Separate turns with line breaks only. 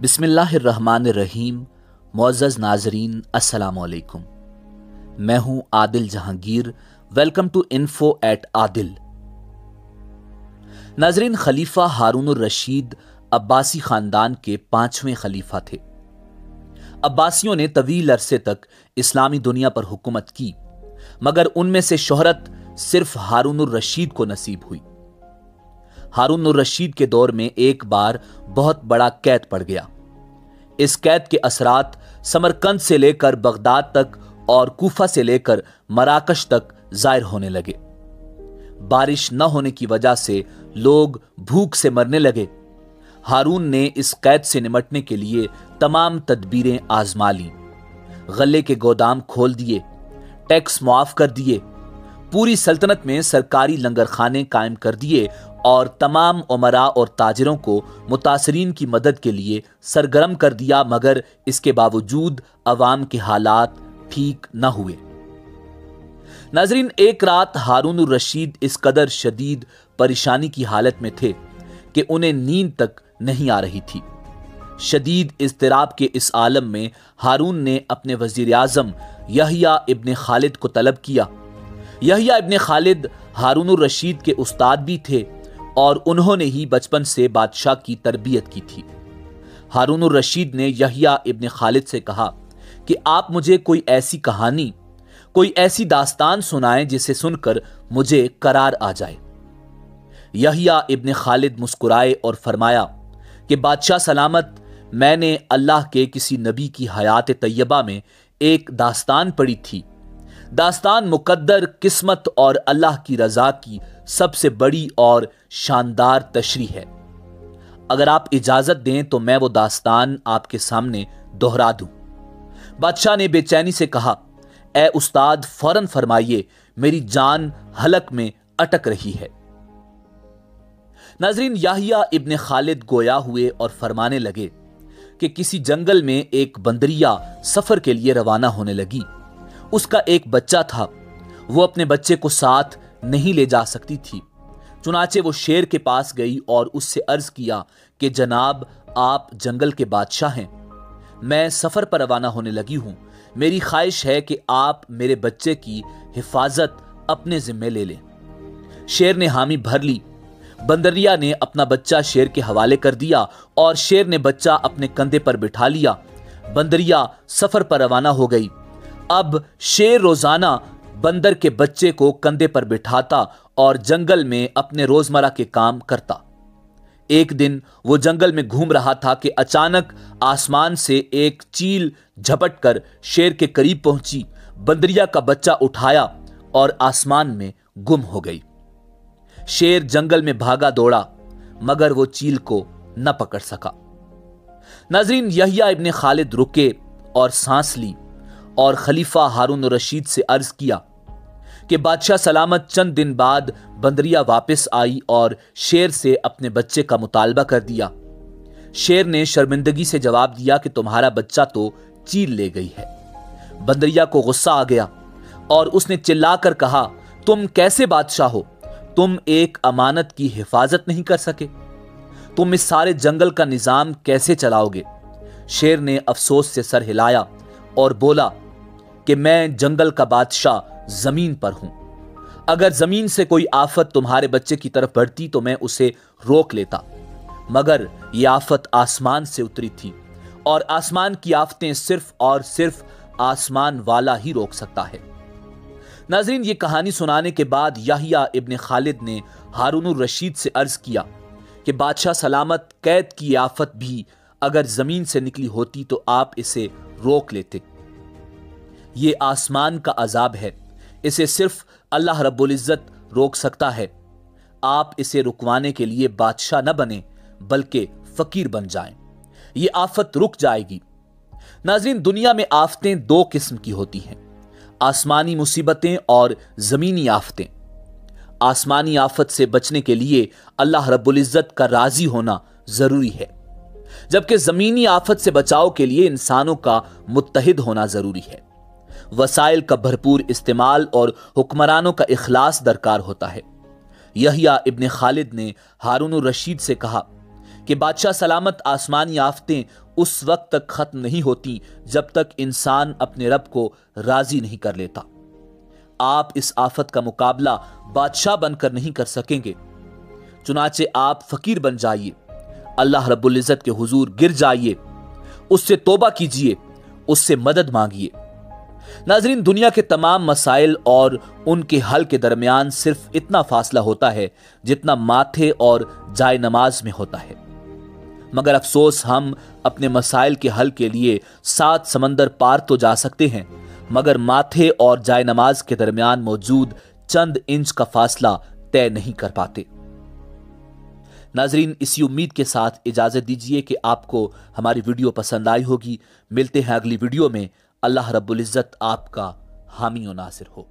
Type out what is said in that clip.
बिस्मिल्लाहिर्रहमानिर्रहीम मोज़ नाजरीन असलकुम मैं हूँ Adil Jahangir, welcome to info at Adil. नाजरीन, खलीफा हारून रशीद अब्बासी खानदान के पाँचवें खलीफा थे। अब्बासियों ने तवील अरसे तक इस्लामी दुनिया पर हुकूमत की, मगर उनमें से शोहरत सिर्फ़ हारून रशीद को नसीब हुई। हारून रशीद के दौर में एक बार बहुत बड़ा कैद पड़ गया। इस कैद के असरात समरकंद से लेकर बगदाद तक और कूफा से लेकर मराकश तक ज़ाहिर होने लगे। बारिश न होने की वजह से लोग भूख से मरने लगे। हारून ने इस कैद से निमटने के लिए तमाम तदबीरें आजमा ली। गले के गोदाम खोल दिए, टैक्स मुआफ कर दिए, पूरी सल्तनत में सरकारी लंगर खाने कायम कर दिए और तमाम उमरा और ताजरों को मुतासरीन की मदद के लिए सरगर्म कर दिया, मगर इसके बावजूद अवाम के हालात ठीक न हुए। नाजरीन, एक रात हारून रशीद इस कदर शदीद परेशानी की हालत में थे कि उन्हें नींद तक नहीं आ रही थी। शदीद इजतराब के इस आलम में हारून ने अपने वज़ीर आज़म यहिया इबन खालिद को तलब किया। यहिया इबन खालिद हारून रशीद के उस्ताद भी थे। और उन्होंने ही बचपन से बादशाह की तरबियत की थी। हारून रशीद ने यहिया इब्न खालिद से कहा कि आप मुझे कोई ऐसी कहानी, कोई ऐसी दास्तान सुनाएँ जिसे सुनकर मुझे करार आ जाए। यहिया इब्न खालिद मुस्कुराए और फरमाया कि बादशाह सलामत, मैंने अल्लाह के किसी नबी की हयात तैयबा में एक दास्तान पढ़ी थी। दास्तान मुकद्दर, किस्मत और अल्लाह की रजा की सबसे बड़ी और शानदार तशरी है। अगर आप इजाज़त दें तो मैं वो दास्तान आपके सामने दोहरा दूँ। बादशाह ने बेचैनी से कहा, ए उस्ताद, फ़ौरन फरमाइए, मेरी जान हलक में अटक रही है। नाजरीन, याहिया इब्ने खालिद गोया हुए और फरमाने लगे कि किसी जंगल में एक बंदरिया सफ़र के लिए रवाना होने लगी। उसका एक बच्चा था। वो अपने बच्चे को साथ नहीं ले जा सकती थी। चुनाचे वो शेर के पास गई और उससे अर्ज़ किया कि, जनाब, आप जंगल के बादशाह हैं। मैं सफ़र पर रवाना होने लगी हूँ। मेरी ख्वाहिश है कि आप मेरे बच्चे की हिफाजत अपने जिम्मे ले लें। शेर ने हामी भर ली। बंदरिया ने अपना बच्चा शेर के हवाले कर दिया और शेर ने बच्चा अपने कंधे पर बिठा लिया। बंदरिया सफ़र पर रवाना हो गई। अब शेर रोज़ाना बंदर के बच्चे को कंधे पर बिठाता और जंगल में अपने रोज़मर्रा के काम करता। एक दिन वो जंगल में घूम रहा था कि अचानक आसमान से एक चील झपट कर शेर के करीब पहुँची। बंदरिया का बच्चा उठाया और आसमान में गुम हो गई। शेर जंगल में भागा दौड़ा, मगर वो चील को न पकड़ सका। नाजरीन, यहिया इब्ने खालिद रुके और सांस ली और खलीफा हारून रशीद से अर्ज़ किया कि बादशाह सलामत चंद दिन बाद बंदरिया वापस आई और शेर से अपने बच्चे का मुतालबा कर दिया। शेर ने शर्मिंदगी से जवाब दिया कि तुम्हारा बच्चा तो चील ले गई है। बंदरिया को गुस्सा आ गया और उसने चिल्लाकर कहा, तुम कैसे बादशाह हो? तुम एक अमानत की हिफाजत नहीं कर सके। तुम इस सारे जंगल का निज़ाम कैसे चलाओगे? शेर ने अफसोस से सर हिलाया और बोला कि मैं जंगल का बादशाह ज़मीन पर हूँ। अगर ज़मीन से कोई आफत तुम्हारे बच्चे की तरफ़ बढ़ती तो मैं उसे रोक लेता। मगर यह आफत आसमान से उतरी थी और आसमान की आफतें सिर्फ़ और सिर्फ़ आसमान वाला ही रोक सकता है। नाजरीन, ये कहानी सुनाने के बाद याहिया इब्ने खालिद ने हारून रशीद से अर्ज़ किया कि बादशाह सलामत, कैद की आफत भी अगर ज़मीन से निकली होती तो आप इसे रोक लेते। ये आसमान का अजाब है। इसे सिर्फ़ अल्लाह रब्बुल इज़्ज़त रोक सकता है। आप इसे रुकवाने के लिए बादशाह न बने, बल्कि फकीर बन जाएँ। ये आफत रुक जाएगी। नाजरीन, दुनिया में आफतें दो किस्म की होती हैं। आसमानी मुसीबतें और जमीनी आफतें। आसमानी आफत से बचने के लिए अल्लाह रब्बुल इज़्ज़त का राज़ी होना ज़रूरी है। जबकि जमीनी आफत से बचाव के लिए इंसानों का मुतहद होना ज़रूरी है। वसाइल का भरपूर इस्तेमाल और हुक्मरानों का इखलास दरकार होता है। यहिया इब्ने खालिद ने हारून रशीद से कहा कि बादशाह सलामत आसमानी आफतें उस वक्त तक खत्म नहीं होती जब तक इंसान अपने रब को राज़ी नहीं कर लेता। आप इस आफत का मुकाबला बादशाह बनकर नहीं कर सकेंगे। चुनाचे आप फकीर बन जाइए। अल्लाह रब्बुल इज़्ज़त के हुजूर गिर जाइए। उससे तोबा कीजिए। उससे मदद मांगिए। नाजरीन, दुनिया के तमाम मसाइल और उनके हल के दरमियान सिर्फ़ इतना फासला होता है जितना माथे और जाय नमाज़ में होता है। मगर अफसोस, हम अपने मसाइल के हल के लिए सात समंदर पार तो जा सकते हैं, मगर माथे और जाय नमाज़ के दरमियान मौजूद चंद इंच का फासला तय नहीं कर पाते। नाजरीन, इसी उम्मीद के साथ इजाज़त दीजिए कि आपको हमारी वीडियो पसंद आई होगी। मिलते हैं अगली वीडियो में। अल्लाह रब्बुल इज़्ज़त आपका हामी नासिर हो।